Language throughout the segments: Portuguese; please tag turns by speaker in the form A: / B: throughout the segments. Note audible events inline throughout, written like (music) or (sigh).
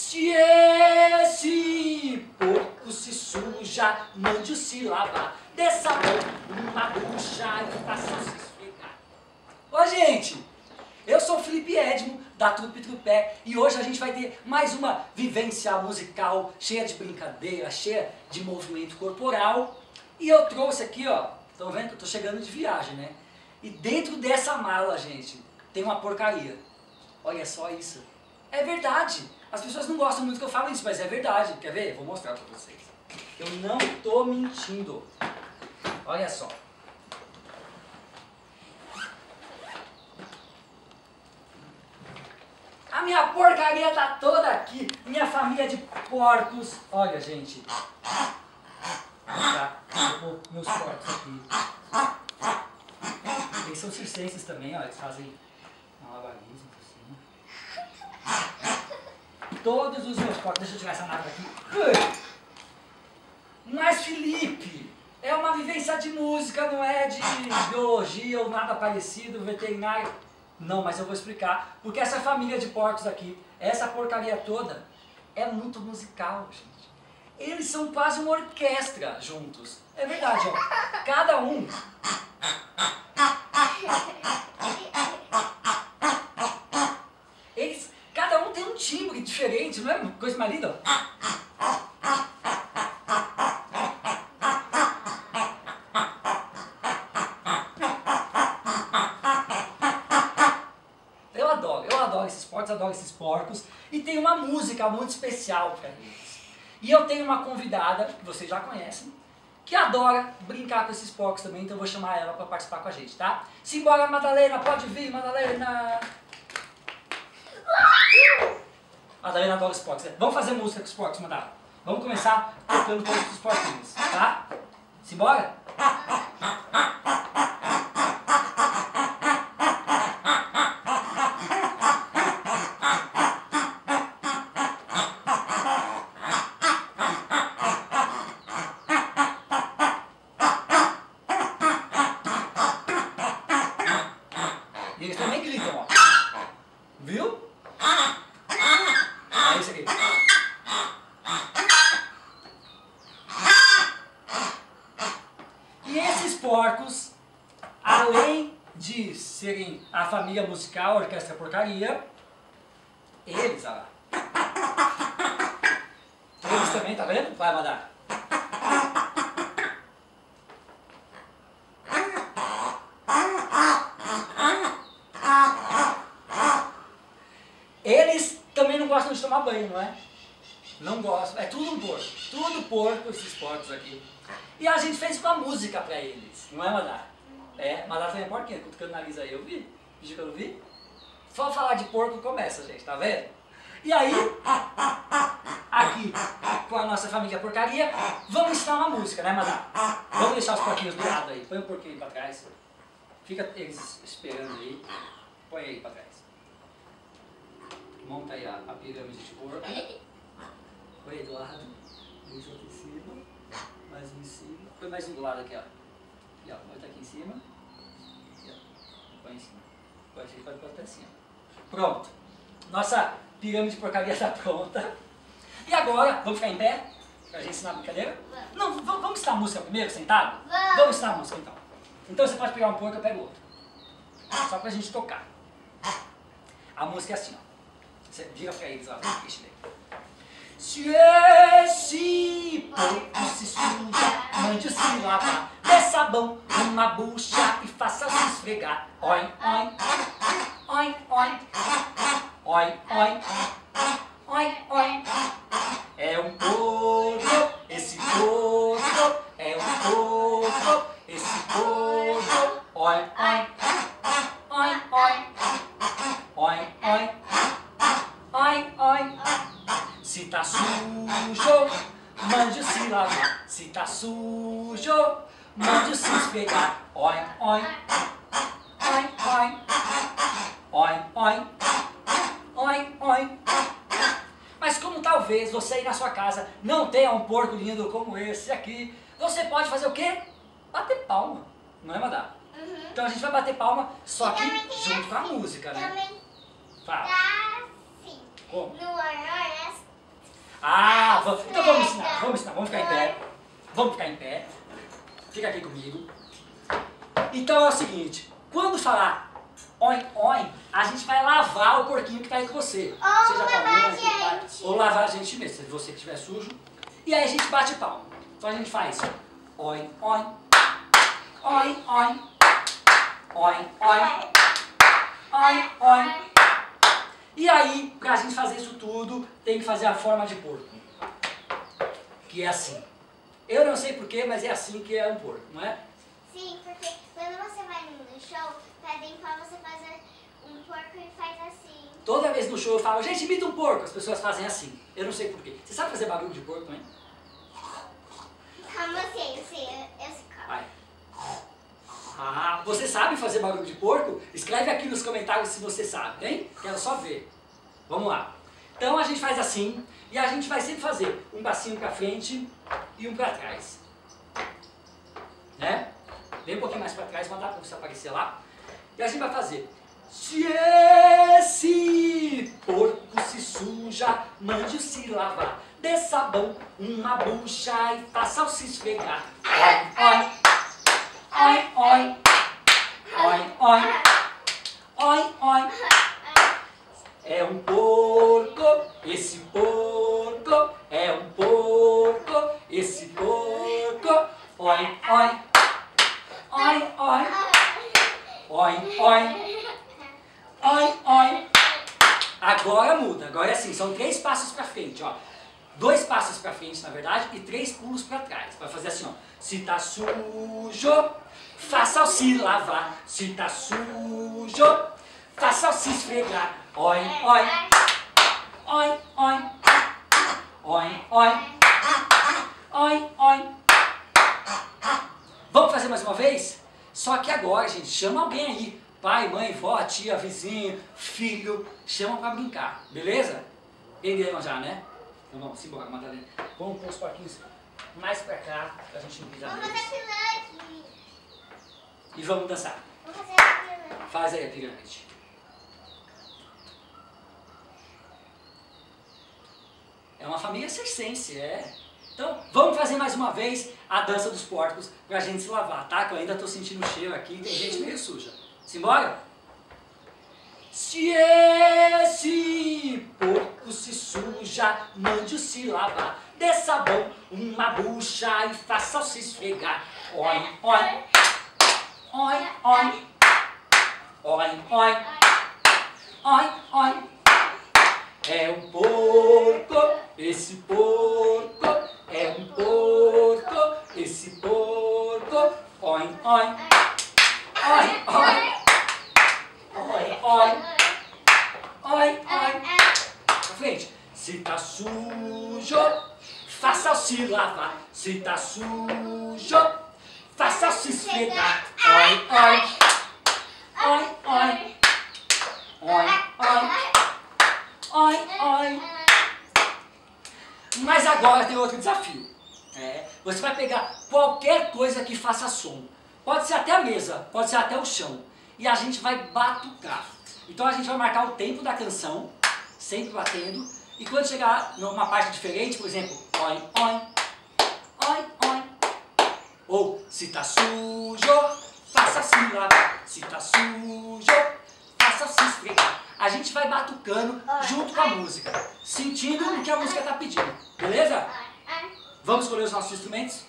A: Se esse porco se suja, mande-o se lavar. Dessa mão, uma bucha e faça se esfregar. Ô, gente! Eu sou o Felipe Edmo, da Trupe Trupé, e hoje a gente vai ter mais uma vivência musical cheia de brincadeira, cheia de movimento corporal. E eu trouxe aqui, ó, estão vendo que eu tô chegando de viagem, né? E dentro dessa mala, gente, tem uma porcaria. Olha só isso. É verdade. As pessoas não gostam muito que eu falo isso, mas é verdade. Quer ver? Vou mostrar pra vocês. Eu não tô mentindo. Olha só. A minha porcaria tá toda aqui. Minha família de porcos. Olha, gente. Tá? Vou meus porcos aqui. Eles são circenses também, ó. Eles fazem malabarismo assim. Todos os meus porcos. Deixa eu tirar essa nada aqui. Mas, Felipe, é uma vivência de música, não é de biologia ou nada parecido, veterinário. Não, mas eu vou explicar. Porque essa família de porcos aqui, essa porcaria toda, é muito musical, gente. Eles são quase uma orquestra juntos. É verdade, ó. Cada um. Eles, cada um tem um timbre mais linda, ó. Eu adoro, eu adoro esses porcos, adoro esses porcos. E tem uma música muito especial para eles. E eu tenho uma convidada, que vocês já conhecem, que adora brincar com esses porcos também, então eu vou chamar ela para participar com a gente, tá? Simbora, Madalena, pode vir, Madalena! Madalena adora os porcos. né? Vamos fazer música com os porcos, Madalena. Vamos começar tocando todos os porquinhos, tá? Simbora? (laughs) E eles também gritam, ó. Viu? É isso aqui. E esses porcos, além de serem a família musical, a orquestra porcaria, eles, olha lá. Eles também, tá vendo? Vai, Madar. Eles também não gostam de tomar banho, não é? Não gostam. É tudo um porco. Tudo porco, esses porcos aqui. E a gente fez com a música pra eles, não é, Madar? É, Madar também é porquinha, cutucando o nariz aí, eu vi. Viu que eu não vi? Só falar de porco começa, gente, tá vendo? E aí, aqui, com a nossa família porcaria, vamos ensinar uma música, né, Madar? Vamos deixar os porquinhos do lado aí. Põe um porquinho pra trás. Fica eles esperando aí. Põe aí pra trás. Monta aí a, a pirâmide de porco. Põe aí do lado. Deixa outro em cima. Mais um em cima. Põe mais um do lado aqui, ó. Aqui, ó. Põe aqui em cima. Aqui, ó. Põe em cima. Aqui, pode botar assim, ó. Pronto. Nossa pirâmide de porcaria tá pronta. E agora, vamos ficar em pé? Pra gente ensinar a brincadeira? Não, vamos ensinar a música primeiro, sentado?
B: Vamos.
A: Vamos ensinar a música então. Então você pode pegar um porco, eu pego outro. Só pra gente tocar. A música é assim, ó. Você vira pra eles lá, deixa ele. Se esse porco se suja, mande-o se lavar. Dê sabão numa bucha e faça se esfregar. Oi, oi, oi, oi, oi, oi, oi, oi. É um porco, esse porco, é um porco, esse porco. Oi, oi, oi, oi, oi, oi, oi, oi. Se tá sujo, mande se lavar. Se tá sujo, mande se esfregar. Oi, oi, oi, oi, oi, oi, oi, oi. Mas como talvez você aí na sua casa não porco lindo como esse aqui, você pode fazer o quê? Bater palma, não é, Madá?
B: Uhum.
A: Então a gente vai bater palma só que junto com a
B: assim,
A: música, né?
B: Também
A: Fala.
B: tá assim.
A: Como?
B: No noroeste
A: Ah, vamos, então vamos ensinar, vamos ensinar, vamos ficar em pé. Vamos ficar em pé. Fica aqui comigo. Então é o seguinte, quando falar oin, oin, a gente vai lavar o porquinho que tá aí com você.
B: Ou
A: Seja a
B: lavar a
A: pai,
B: gente.
A: Ou lavar a gente mesmo, se você que estiver sujo. E aí a gente bate palma. Então a gente faz oin, oin, oin, oin, oin, oin, oin, oin. E aí, pra gente fazer isso tudo, tem que fazer a forma de porco. Que é assim. Eu não sei porquê, mas é assim que é um porco, não é?
B: Sim, porque quando você vai no show, pedem pra você fazer porco e faz assim.
A: Toda vez no show eu falo, gente, imita um porco. As pessoas fazem assim. Eu não sei porquê. Você sabe fazer barulho de porco também?
B: Calma, eu sei, eu sei, eu, eu sei.
A: Vai. Ah, você sabe fazer barulho de porco? Escreve aqui nos comentários se você sabe, hein? Quero só ver. Vamos lá. Então a gente faz assim e a gente vai sempre fazer um passinho pra frente e um pra trás. Né? Vem um pouquinho mais pra trás, mandar pra você aparecer lá. E a gente vai fazer. Se esse porco se suja, mande-o se lavar. Dê sabão, uma bucha e faça-o se esfregar. Oi, oi. Oi, oi. Oi, oi. Oi, oi. É um porco, esse porco. É um porco, esse porco. Oi, oi. Oi, oi. Oi, oi. Oi, oi. Agora muda. Agora é assim, são três passos pra frente, ó. Pra frente, na verdade, e três pulos pra trás. Vai fazer assim, ó. Se tá sujo, faça-o se lavar. Se tá sujo, faça-o se esfregar. Oi, oi. Oi, oi. Oi, oi. Oi, oi. Vamos fazer mais uma vez? Só que agora, gente, chama alguém aí. Pai, mãe, vó, tia, vizinho, filho. Chama pra brincar, beleza? Entenderam já, né? Então vamos embora, Madalena. Vamos pôr os porquinhos mais pra cá, pra gente não pisar
B: Vamos
A: neles.
B: fazer pirâmide.
A: E vamos dançar.
B: Vamos fazer pirâmide.
A: Faz aí a pirâmide. É uma família circense, é. Então, vamos fazer mais uma vez a dança dos porcos pra gente se lavar, tá? Que eu ainda tô sentindo o cheiro aqui, tem gente meio suja. Simbora? Se esse porco se suja, mande-o se lavar. Dê sabão, uma bucha e faça-o se esfregar. Oi, oi, oi, oi. Oi, oi, oi, oi. É um porco, esse porco. É um porco, esse porco. Oi, oi, oi, oi. Oi, oi, oi. Pra frente. Se tá sujo, faça-o se lavar. Se tá sujo, faça-o se esfregar. Oi, oi. Oi, oi. Oi, oi. Oi, oi. Mas agora tem outro desafio. É, você vai pegar qualquer coisa que faça som. Pode ser até a mesa, pode ser até o chão. E a gente vai batucar. Então a gente vai marcar o tempo da canção, sempre batendo. E quando chegar numa parte diferente, por exemplo, oi, oi, oi, oi. Ou se tá sujo, faça se lavar. Se tá sujo, faça se esfregar. A gente vai batucando junto com a música, sentindo o que a música tá pedindo. Beleza? Vamos escolher os nossos instrumentos?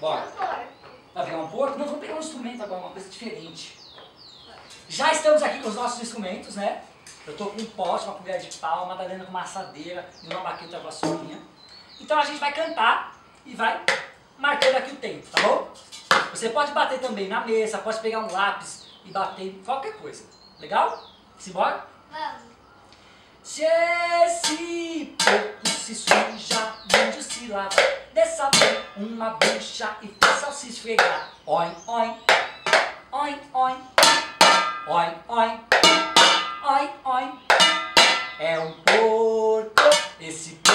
A: Bora. Vai pegar um porco? Não, vamos pegar um instrumento agora, uma coisa diferente. Já estamos aqui com os nossos instrumentos, né? Eu tô com um pote, uma colher de pau, uma madalena com uma assadeira e uma baqueta vassourinha. Então a gente vai cantar e vai marcando aqui o tempo, tá bom? Você pode bater também na mesa, pode pegar um lápis e bater em qualquer coisa. Legal? Simbora?
B: Vamos.
A: Se esse porco se suja, mande se. Dê sabão, uma bucha e faça-o se esfregar. Oi, oi, oi, oi, oi, oi, oi, oi. É um porco, esse porco,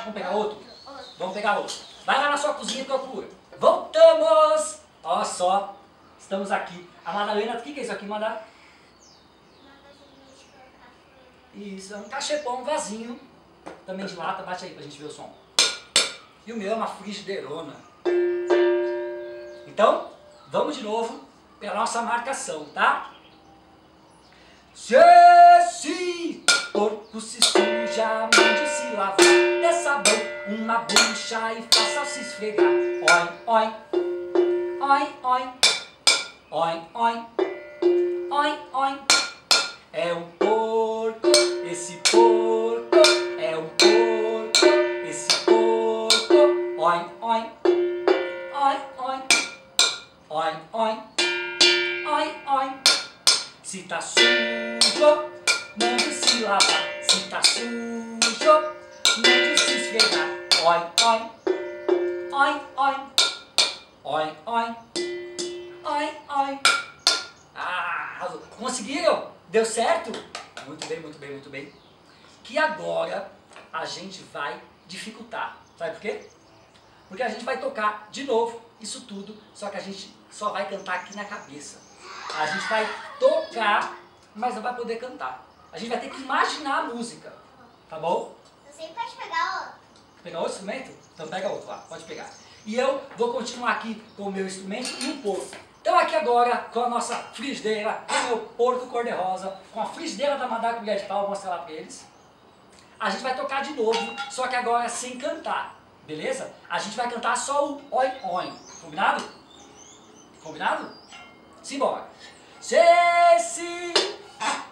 A: Vamos pegar outro? Vamos pegar outro. Vai lá na sua cozinha e procura. Voltamos! Olha só, estamos aqui. A Madalena, o que, que é isso aqui, Madalena? Isso, é um cachepô, um vasinho. Também de lata, bate aí pra gente ver o som. E o meu é uma frigideirona. Então, vamos de novo pela nossa marcação, tá? Se porco se suja, mande se lavar. Dê sabão, uma bucha e faça se esfregar. Oi, oi, oi, oi, oi, oi, oi, oi. É um porco, esse porco, é um porco, esse porco. Oi, oi, oi, oi, oi, oi, oi, oi. Se tá sujo, se lavar. Se tá sujo, mande se esfregar. Oi, oi, oi, oi, oi, oi, oi, oi. Ah, conseguiram? Deu certo? Muito bem, muito bem, muito bem. Que agora a gente vai dificultar. Sabe por quê? Porque a gente vai tocar de novo isso tudo, só que a gente só vai cantar aqui na cabeça. A gente vai tocar, mas não vai poder cantar. A gente vai ter que imaginar a música, tá bom?
B: Você pode pegar outro.
A: Pegar outro instrumento? Então pega outro lá, pode pegar. E eu vou continuar aqui com o meu instrumento e um porco. Então aqui agora com a nossa frigideira, com o meu porco cor-de-rosa, com a frigideira da Madara Colher de Pau, vou mostrar lá pra eles. A gente vai tocar de novo, só que agora sem cantar, beleza? A gente vai cantar só o oi oi, combinado? Combinado? Simbora. Se, se, oi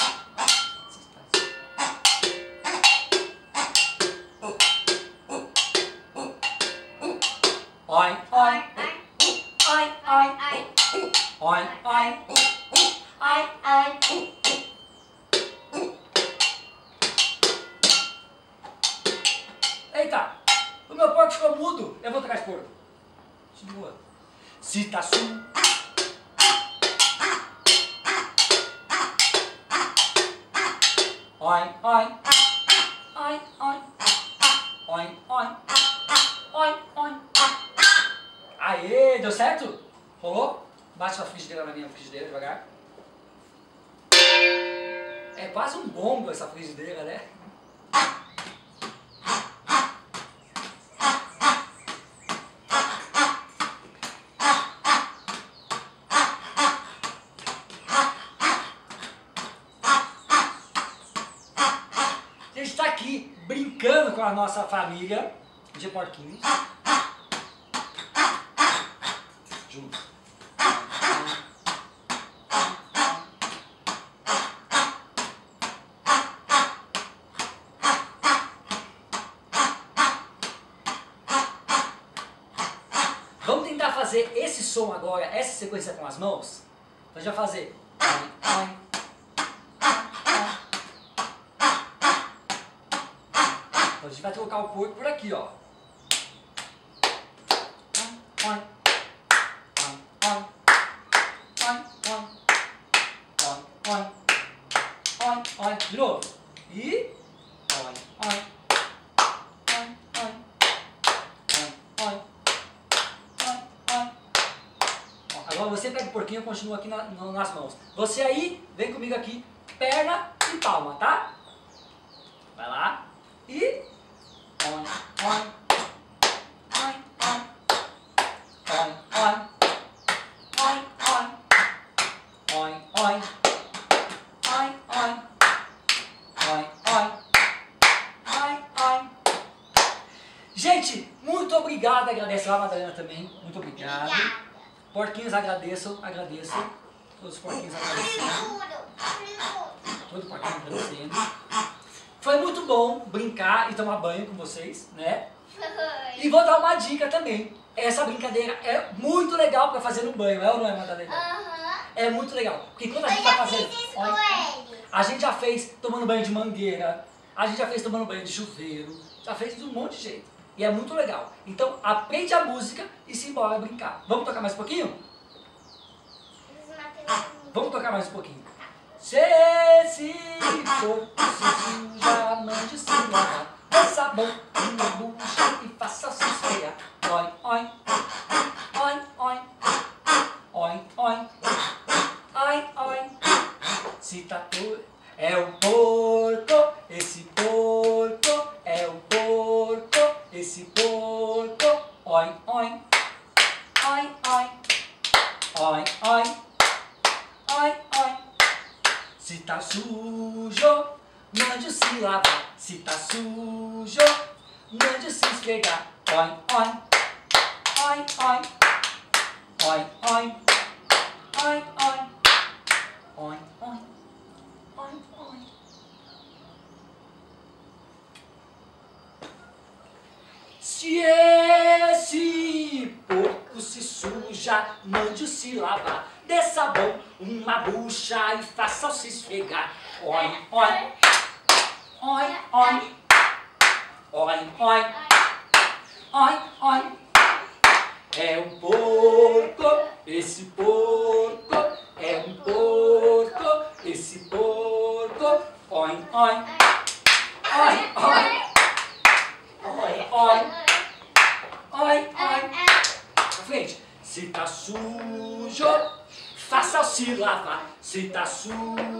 A: oi, oi, oi, oi. Eita, o meu porco ficou mudo. Eu vou tocar esse porco. Continua. Se tá su. Oi, oi. Oi, oi. Oi, oi. Oi, oi. Aê, deu certo? Rolou? Bate sua frigideira na minha frigideira devagar. É quase um bombo essa frigideira, né? A gente está aqui brincando com a nossa família de porquinhos. Juntos. Vamos tentar fazer esse som agora, essa sequência com as mãos? Então a gente vai fazer. Então a gente vai trocar o porco por aqui, ó. De novo. pega o porquinho, eu aqui na, no, nas mãos. Você aí, vem comigo aqui, perna e palma, tá? Vai lá. E... On, on, Gente, muito obrigado. Agradeço a Madalena também. Muito obrigado. Porquinhos, agradeço, agradeço. Todos os porquinhos agradecendo. Todo porquinho agradecendo. Foi muito bom brincar e tomar banho com vocês, né?
B: Foi.
A: E vou dar uma dica também. Essa brincadeira é muito legal pra fazer no banho, é ou não é, Madalena?
B: Aham.
A: É muito legal. Porque quando a gente
B: com ele.
A: a gente já fez tomando banho de mangueira, a gente já fez tomando banho de chuveiro, já fez de um monte de jeito. E é muito legal. Então aprende a música e se embora brincar. Vamos tocar mais um pouquinho? Vamos tocar mais um pouquinho. Se esse corpo se suja, mande se lavar. Dê sabão na bucha e faça se esfregar. Oi, oi, oi, oi, oi, oi, oi, oi. Se tá todo... É o porco, esse porco, é o porco, esse porco. Oi, oi, oi, oi, oi, oi. Oi, oi. Se tá sujo, mande se lavar. Se tá sujo, esfregar. Oi, oi. Oi, oi. Oi, oi. Oi, oi. Oi, oi. Oi, oi. Se esse porco se suja, mande-o se lavar. Dê sabão, uma bucha e faça-o se esfregar. Oi, oi, oi, oi, oi, oi, oi, oi. É um porco, esse porco, é um porco, esse porco. Oi, oi, oi, oi, oi, oi, oi, oi. Frente. Se tá sujo, faça-o se lavar. Se tá sujo,